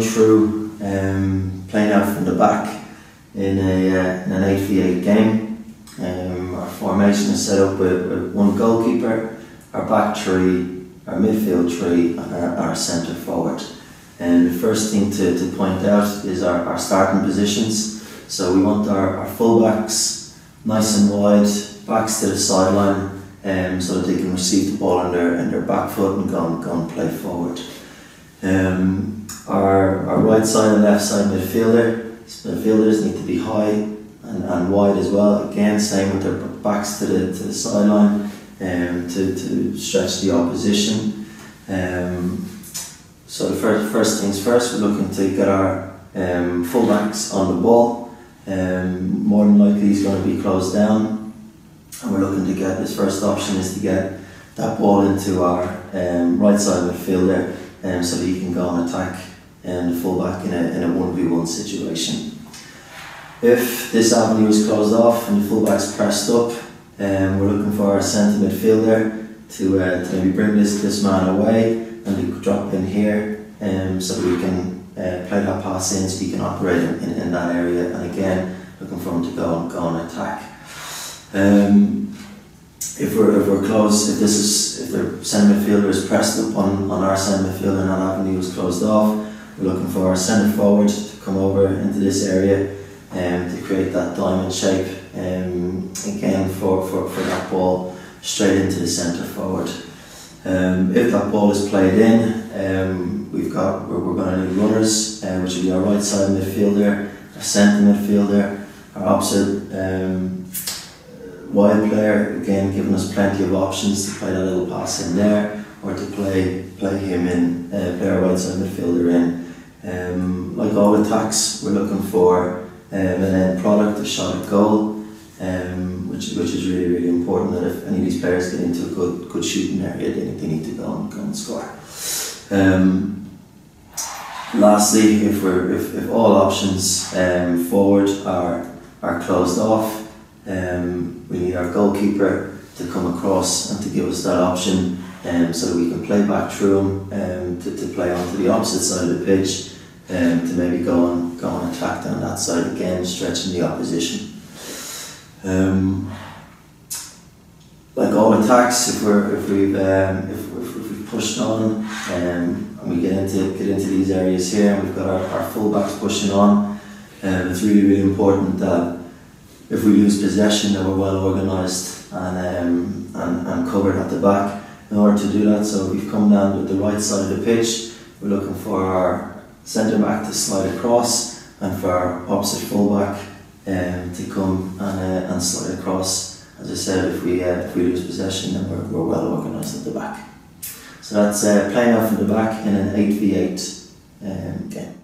through um, playing out from the back in, a, uh, in an 8v8 game. Um, our formation is set up with, with, one goalkeeper, our back three, our midfield three, and our, our centre forward. And the first thing to, to point out is our, our starting positions. So we want our, our fullbacks nice and wide, backs to the sideline, um, so that they can receive the ball on their, on their back foot and go and, go and play forward. Um, our, our right side and left side midfielder, midfielders need to be high and, and wide as well. Again, same with their backs to the, to the sideline um, to, to stretch the opposition. Um, so the first, first things first, we're looking to get our um, fullbacks on the ball. Um, more than likely he's going to be closed down. And we're looking to get, this first option is to get that ball into our um, right side midfielder um, so that he can go and attack um, the fullback in a, in a 1v1 situation. If this avenue is closed off and the fullback's pressed up, um, we're looking for our centre midfielder to, uh, to maybe bring this, this man away and he could drop in here um, so that we can uh, play that pass in so we can operate in, in, in, that area and again looking for him to go go and attack. Um, if we're if we're close, if this is if the centre midfielder is pressed up on, on our centre midfielder and that avenue is closed off, we're looking for our centre forward to come over into this area and um, to create that diamond shape um, again for, for, for that ball straight into the centre forward. Um, if that ball is played in, um, we've got we're, we're going to need runners, uh, which will be our right side midfielder, our centre midfielder, our opposite um, wide player. Again, giving us plenty of options to play that little pass in there, or to play play him in, uh, play our right side midfielder in. Um, like all attacks, we're looking for um, an end product, a shot at goal um, which, which is really, really important that if any of these players get into a good, good shooting area, they, they need to go and, go and score. Um, lastly, if, we're, if, if all options um, forward are, are closed off, um, we need our goalkeeper to come across and to give us that option um, so that we can play back through him um, to, to play onto the opposite side of the pitch um, to maybe go and, go and attack down that side again, stretching the opposition. Um, like all attacks, if we're if we've um, if, if, if we've pushed on um, and we get into get into these areas here, and we've got our, our fullbacks pushing on, um, it's really really important that if we lose possession, then we're well organised and, um, and and covered at the back in order to do that. So we've come down with the right side of the pitch. We're looking for our centre back to slide across and for our opposite fullback um, to come and, uh, and slide across. As I said, if we uh, if we lose possession, then we're, we're well organised at the back. So that's uh, playing off from the back in an 8v8 um, game.